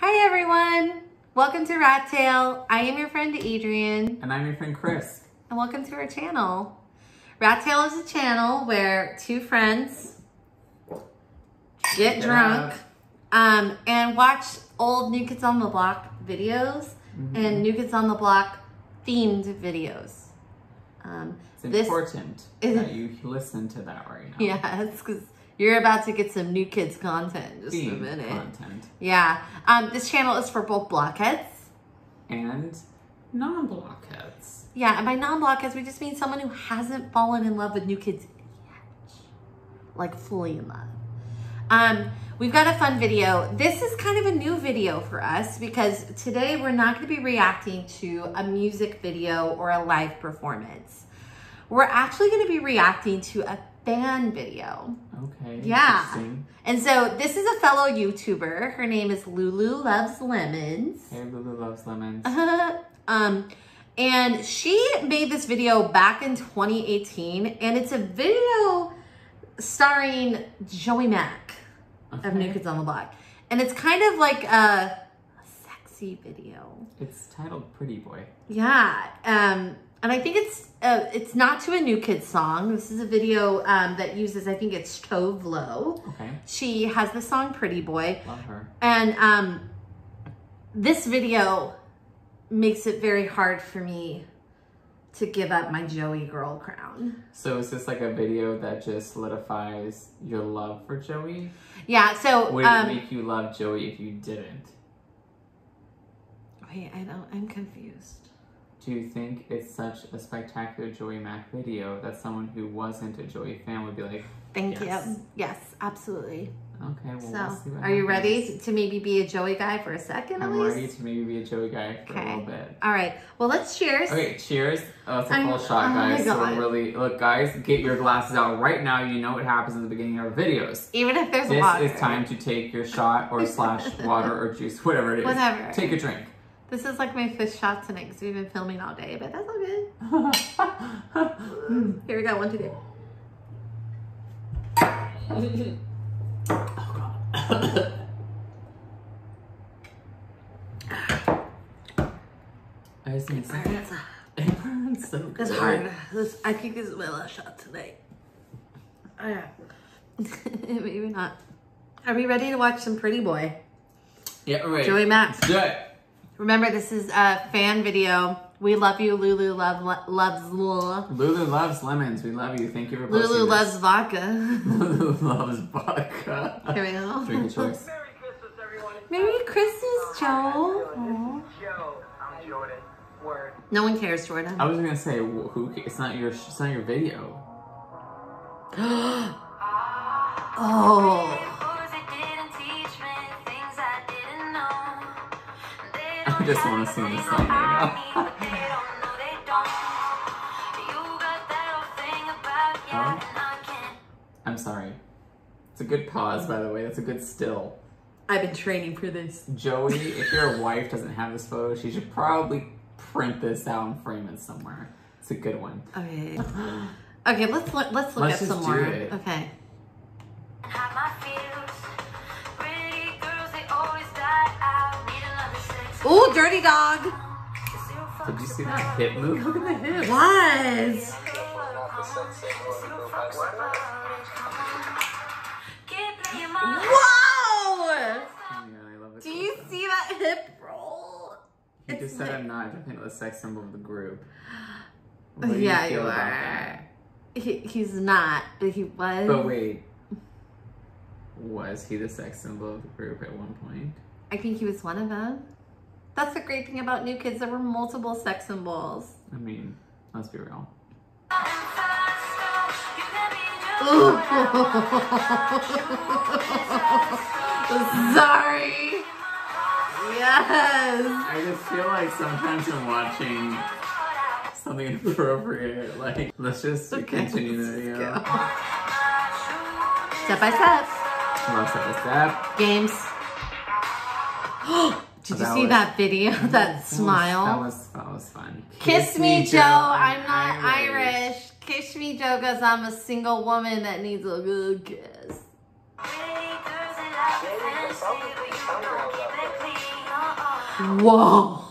Hi everyone! Welcome to Rattail. I am your friend Adrian, And I'm your friend Chris. and welcome to our channel. Rattail is a channel where two friends get Get drunk um, and watch old New Kids on the Block videos Mm-hmm. and New Kids on the Block themed videos. Um, It's this, important is- that you listen to that right now. yes, because you're about to get some New Kids content in just a minute. content. Yeah, um, this channel is for both blockheads. And non-blockheads. Yeah, and by non-blockheads, we just mean someone who hasn't fallen in love with New Kids yet. Like fully in love. Um, we've got a fun video. This is kind of a new video for us because today we're not going to be reacting to a music video or a live performance. We're actually going to be reacting to a fan video. Okay. Yeah. And so this is a fellow YouTuber. Her name is Lulu Loves Lemons. Hey, Lulu loves lemons. Uh, um, and she made this video back in 2018, and it's a video starring Joey Mac of New Kids on the Block, and it's kind of like a sexy video. It's titled Pretty Boy. Yeah, um, and I think it's uh, it's not to a New kid song. This is a video um, that uses I think it's Tove Lo. Okay. She has the song Pretty Boy. Love her. And um, this video makes it very hard for me to give up my Joey girl crown. So is this like a video that just solidifies your love for Joey? Yeah, so Would it um, make you love Joey if you didn't? wait, I don't. I'm confused. Do you think it's such a spectacular Joey Mac video that someone who wasn't a Joey fan would be like, Thank Yes. you. Yes, absolutely. okay, well, so, we'll are you ready to maybe be a Joey guy for a second at I'm least? ready to maybe be a Joey guy for a little bit. All right. Well, let's cheers. Okay, cheers. Oh, it's a I'm- full shot, oh guys. so we're really look, guys. Get your glasses out right now. You know what happens at the beginning of our videos. Even if there's This water. is time to take your shot or slash water or juice, whatever it is. Whatever. Take a drink. This is like my fifth shot tonight because we've been filming all day, but that's all good. Here we go. One, two, three. Oh, I just need some. Burns. It burns so good. It's hard. This, I think this is my last shot tonight. Oh, yeah. Maybe not. Are we ready to watch some Pretty Boy? Yeah, all right. Joey Max. Do it. Remember, this is a fan video. We love you. Lulu love, lo- loves Lulu. Lulu loves lemons. We love you. Thank you for posting Lulu this. loves vodka. Lulu loves vodka. Here we go. Drink choice. Merry Christmas, everyone. Merry Christmas, Joe. Joe. I'm Jordan. Word. No one cares, Jordan. I was gonna say, who? It's not your. It's not your video. oh. I just want to sing this song right now. I'm sorry. It's a good pause, by the way. That's a good still. I've been training for this. Joey, if your wife doesn't have this photo, she should probably print this out and frame it somewhere. It's a good one. Okay. Okay, let's look, let's look Let's up some do more. it. Okay. Ooh, dirty dog. Did you see that hip move? Look at the hip. Was. Whoa! My God, I love it. Do you see that hip roll? He It's just said I'm not. I think the sex symbol of the group. Uh, what Yeah, feel you are. He, he's not, but he was. But wait, was he the sex symbol of the group at one point? I think he was one of them. That's the great thing about New Kids. There were multiple sex symbols. I mean, let's be real. Sorry. Yes. I just feel like sometimes I'm watching something inappropriate. Like, let's just continue the let's video. go. Step by step. Step by step. Games. Did you see was- that video? That That smile. was that was fun. Kiss me, Joe. I'm not Irish. Kiss me, Joe, because I'm a single woman that needs a good kiss. Shady, the Falcons, the Sound Girls out there. Whoa.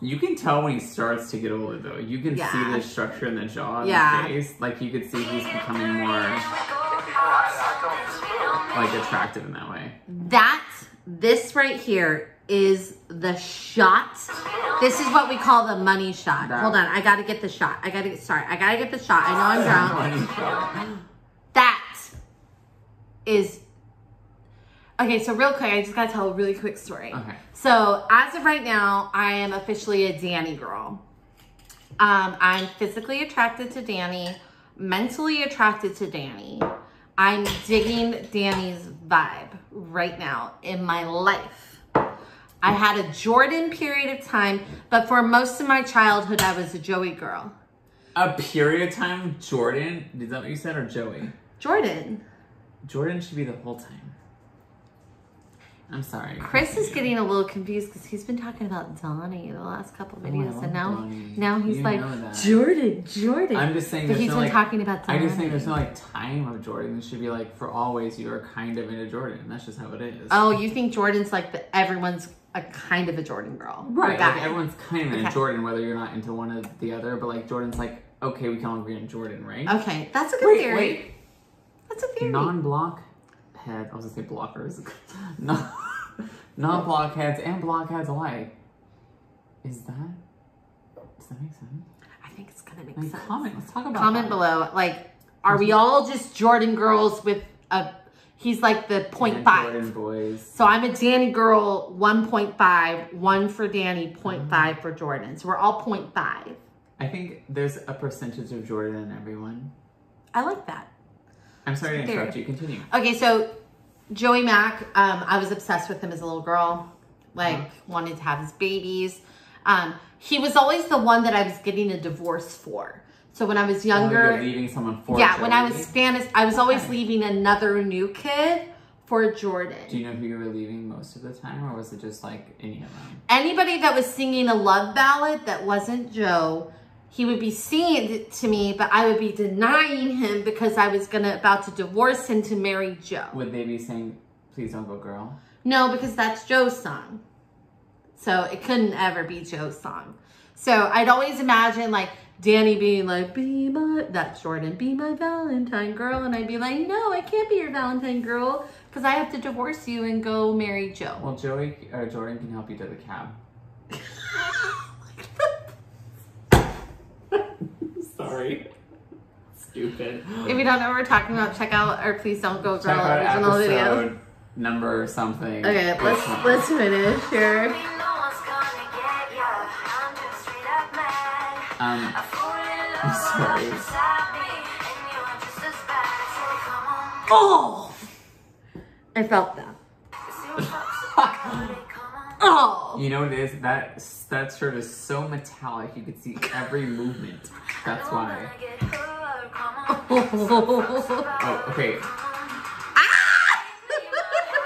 You can tell when he starts to get older, though. You can Yeah. see the structure in the jaw and Yeah. the face. Like you could see he's becoming more like attractive in that way. That, this right here is the shot. This is what we call the money shot. That- Hold on, I gotta get the shot. I gotta get, sorry, I gotta get the shot. I know I'm drunk. That is, okay, so real quick, I just gotta tell a really quick story. Okay. So as of right now, I am officially a Danny girl. Um, I'm physically attracted to Danny, mentally attracted to Danny. I'm digging Danny's vibe right now in my life. I had a Jordan period of time, but for most of my childhood, I was a Joey girl. A period of time, Jordan. Is that what you said, or Joey? Jordan. Jordan should be the whole time. I'm sorry. Chris is getting a little confused because he's been talking about Donnie the last couple Oh, videos, love and now Donnie. now he's You like. Jordan, Jordan. I'm just saying. But there's he's no, been like, talking about I just think there's no like time of Jordan. It should be like for always. You are kind of into Jordan. That's just how it is. Oh, you think Jordan's like the everyone's a kind of a Jordan girl, right. Like everyone's kind of Okay. Jordan, whether you're not into one or the other. But like Jordan's like, okay, we can all agree on Jordan, right? Okay, that's a good Wait, theory. wait. That's a theory. Non-block head. I was gonna say blockers. non non-block heads and blockheads alike. Is that? Does that make sense? I think it's gonna make sense. comment. Let's talk about Comment that. below. Like, are we all just Jordan girls with a? He's like the point And five. Jordan boys. So I'm a Danny girl, 1.5, one for Danny, 0.5 for Jordan. So we're all 0.5. I think there's a percentage of Jordan in everyone. I like that. I'm sorry to interrupt you. Continue. Okay, so Joey Mac, um, I was obsessed with him as a little girl. Like, wanted to have his babies. Um, he was always the one that I was getting a divorce for. So when I was Oh, younger, leaving someone for yeah, when I was Spanish, I was always leaving another new kid for Jordan. Do you know who you were leaving most of the time, or was it just like any of them? anybody that was singing a love ballad that wasn't Joe, he would be singing it to me, but I would be denying him because I was gonna about to divorce him to marry Joe. Would they be saying, "Please don't go, girl"? No, because that's Joe's song. So it couldn't ever be Joe's song. So I'd always imagine like Danny being like, be my, that's Jordan, be my Valentine girl. And I'd be like, no, I can't be your Valentine girl because I have to divorce you and go marry Joe. Well, Joey or Jordan can help you to the cab. Sorry. Stupid. If you don't know what we're talking about, check out our Please Don't Go Check Girl out original video. episode number or something. Okay, let's let's finish here. Um, I'm sorry. Oh, I felt that. Oh, You know what it is? That that shirt is so metallic. You could see every movement. That's why. Oh, okay.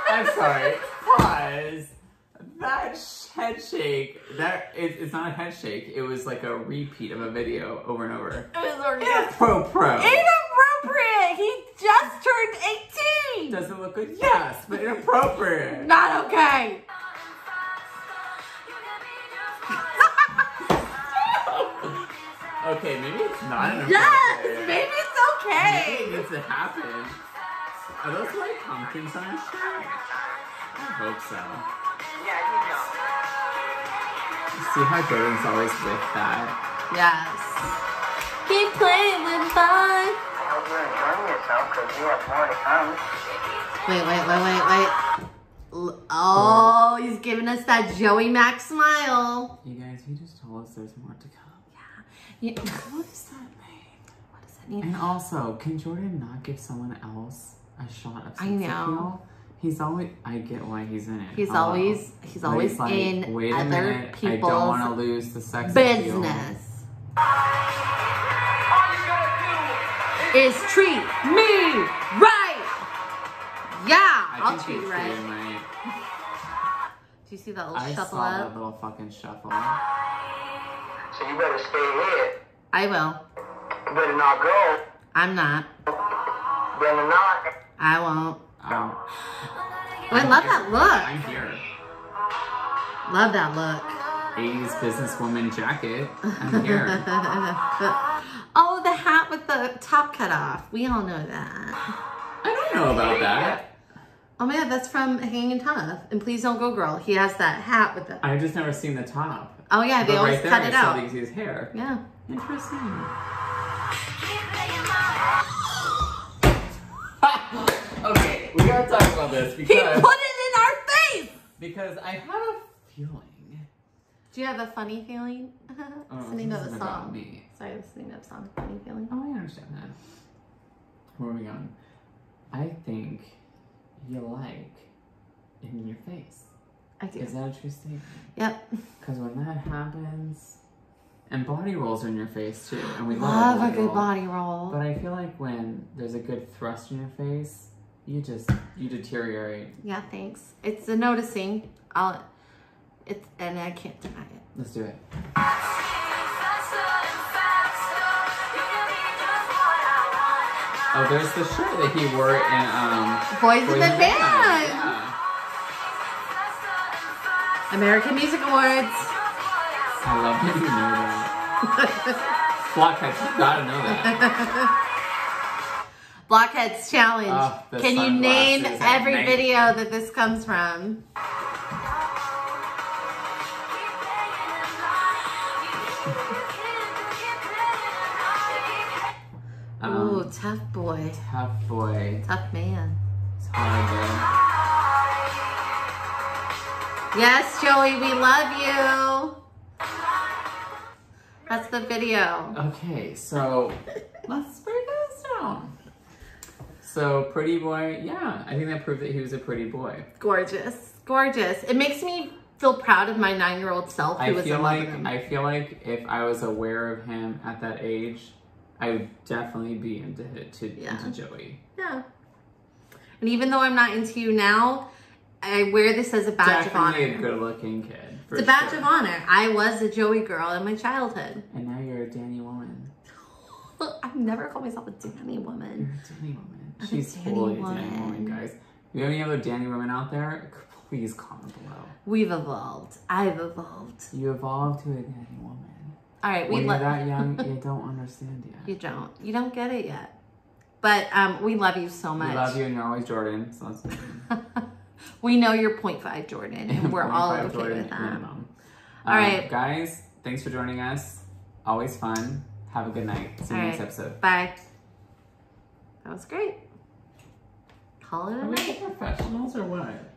I'm sorry. Pause. That head shake. That it, it's not a head shake. It was like a repeat of a video over and over. it was organic. Pro pro. Inappropriate. He just turned 18. Does it look good? Yes, but inappropriate. Not okay. Okay, maybe it's not inappropriate. Yes, maybe it's Maybe it okay. needs to happen. Are those like pumpkins on his shirt? I hope so. Yeah, you know. See how Jordan's always with that. Yes. Keep playing with fun. I hope you're enjoying yourself because you have more to come. Wait, wait, wait, wait, wait. Oh, he's giving us that Joey Mac smile. You guys, he just told us there's more to come. Yeah. What does that mean? What does that mean? And also, can Jordan not give someone else a shot of sex I know. appeal? He's always. I get why he's in it. He's Hello. always he's But always like, in Wait a other minute. I people's don't want to lose the sex appeal. business. All you gotta do Is treat me right. Yeah, I I'll think treat he's you right. doing right. Do you see that little I shuffle saw up? that little fucking shuffle. So you better stay here. I will. You better not go. I'm not. Better not. I won't. Um, I love that look. I'm here. Love that look. 80s businesswoman jacket. I'm here. oh, the hat with the top cut off. We all know that. I don't know about that. Oh my god, that's from Hanging Tough. And Please Don't Go Girl. He has that hat with the. I've just never seen the top. Oh yeah, they But always right there, cut I it saw out. that see his hair. Yeah. Interesting. Gotta talk about this He put it in our face! because I have a feeling. Do you have a funny feeling? Oh, to the isn't about song. me. Sorry, listening to the song. Funny feeling. Oh, I understand that. Where are we going? I think you like it in your face. I do. Is that a true statement? Yep. Because when that happens, and body rolls are in your face too, and we Love love, a body good roll. body roll. But I feel like when there's a good thrust in your face, you just you deteriorate. Yeah, thanks. It's the noticing. I'll. It's and I can't deny it. Let's do it. Oh, there's the shirt that he wore in um. Boys in the Band. Yeah. American Music Awards. I love that you know that. Blockheads, you gotta know that. Blockheads Challenge. Oh, Can you name every night. video that this comes from? Um, Ooh, tough boy. tough boy. Tough man. It's Yes, Joey, we love you. That's the video. Okay, so let's break this down. So, pretty boy, yeah, I think that proved that he was a pretty boy. Gorgeous. Gorgeous. It makes me feel proud of my nine year old self who I was feel like. I feel like if I was aware of him at that age, I would definitely be into to, Yeah. into Joey. yeah. And even though I'm not into you now, I wear this as a badge definitely of honor. a good-looking kid. It's a badge sure. of honor. I was a Joey girl in my childhood. And now you're a Danny woman. I've never called myself a Danny woman. You're a Danny woman. She's Danny totally a Danny woman. woman, guys. If you have any other Danny women out there, please comment below. We've evolved. I've evolved. You evolved to a Danny woman. All right, we When you're love that young, you don't understand yet. you. Don't you don't get it yet, but um, we love you so much. We love you, and you're always Jordan. So that's we know you're 0.5 Jordan, and we're all 0.5 okay Jordan with that. minimum. All Um, right. guys. Thanks for joining us. Always fun. Have a good night. See you All next right. episode. Bye. That was great. Call it a Are we night. professionals or what?